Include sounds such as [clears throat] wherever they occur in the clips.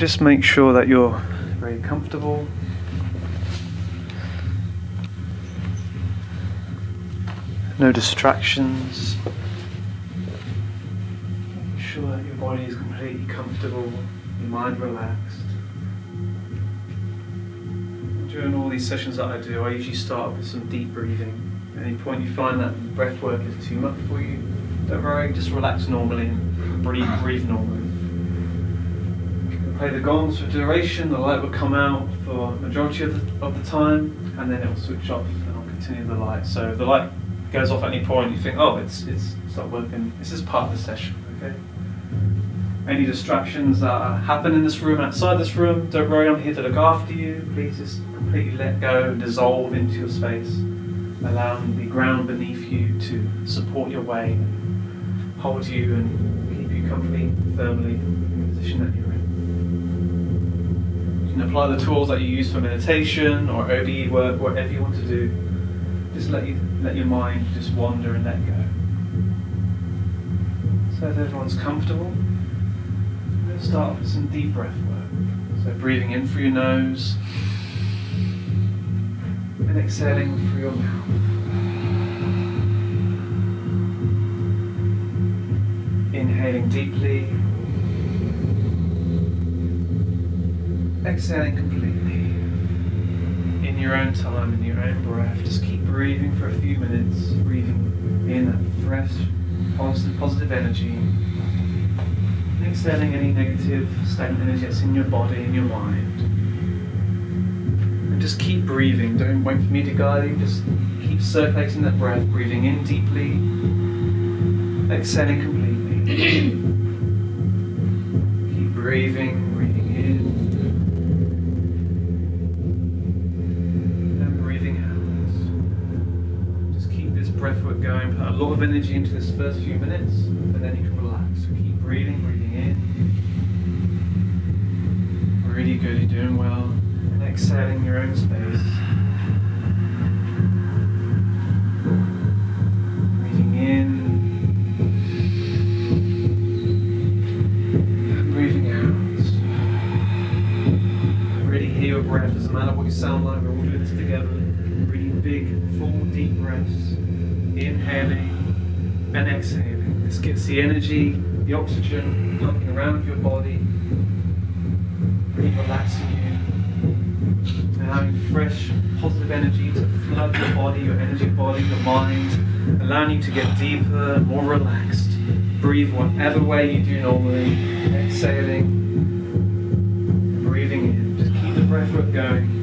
Just make sure that you're very comfortable. No distractions. Make sure that your body is completely comfortable, your mind relaxed. During all these sessions that I do, I usually start with some deep breathing. At any point you find that breath work is too much for you, don't worry, just relax normally and breathe, breathe normally. Play the gongs for duration, the light will come out for majority of the, of the time, and then it will switch off and I'll continue the light. So the light goes off at any point, you think, oh, it's, it's stopped working, this is part of the session, okay? Any distractions that happen in this room, outside this room, don't worry, I'm here to look after you. Please just completely let go, dissolve into your space, allowing the ground beneath you to support your weight, hold you and keep you comfortably, firmly in the position that you're. You can apply the tools that you use for meditation or OBE work, whatever you want to do. Just let you let your mind just wander and let go. So if everyone's comfortable, we'll start with some deep breath work. So breathing in through your nose and exhaling through your mouth. Inhaling deeply, exhaling completely. In your own time, in your own breath, just keep breathing for a few minutes, breathing in that fresh, positive, positive energy. And exhaling any negative, stagnant energy that's in your body in your mind. And just keep breathing. Don't wait for me to guide you. Just keep circulating that breath, breathing in deeply, exhaling completely. [clears throat] keep breathing, lot of energy into this first few minutes, and then you can relax. So keep breathing, breathing in. Really good, you're doing well. And exhaling your own space. Breathing in. Breathing out. Really hear your breath. Doesn't matter what you sound like. We're all doing this together. Really big, full, deep breaths. Inhaling and exhaling. This gets the energy, the oxygen pumping around your body. Relaxing you. Allowing fresh, positive energy to flood your body, your energy body, your mind, allowing you to get deeper, more relaxed. Breathe whatever way you do normally, exhaling, breathing in. Just keep the breath work going.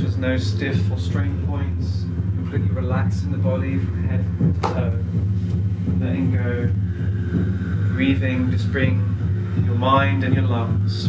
There's no stiff or strain points. Completely relaxing the body from head to toe. Letting go. Breathing, just bring your mind and your lungs.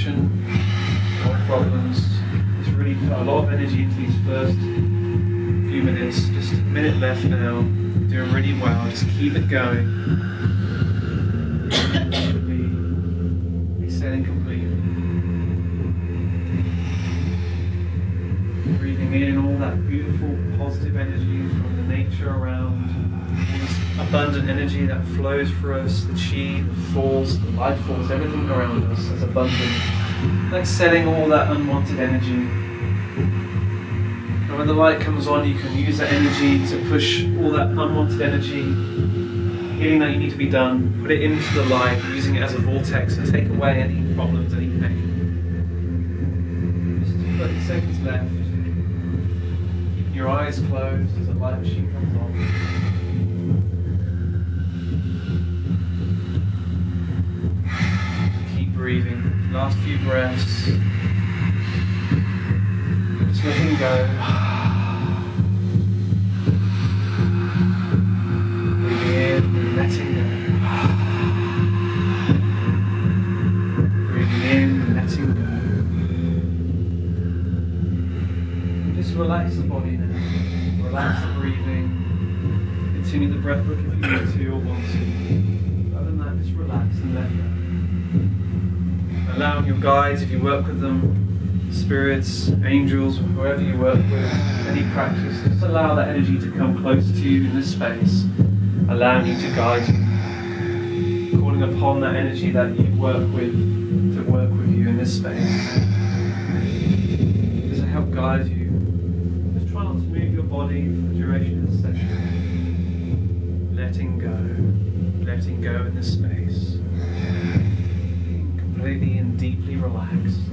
Tension, no problems, just really put a lot of energy into these first few minutes. Just a minute left now. Doing really well. Just keep it going. Completely. Breathing in all that beautiful positive energy from the nature around, abundant energy that flows through us, the chi, the force, the life force, everything around us is abundant. Like setting all that unwanted energy. And when the light comes on, you can use that energy to push all that unwanted energy, healing that you need to be done, put it into the light, using it as a vortex to take away any problems, any pain. Just 30 seconds left. Keep your eyes closed as the light machine comes on. Breathing. Last few breaths. Just letting go. Breathing in and letting go. Breathing in and letting go. Just relax the body now. Relax the breathing. Continue the breath work your guides, if you work with them, spirits, angels, whoever you work with, any practice, just allow that energy to come close to you in this space, allowing you to guide you, calling upon that energy that you work with to work with you in this space. Does it help guide you. Just try not to move your body for the duration of the session. Letting go, letting go in this space. Deeply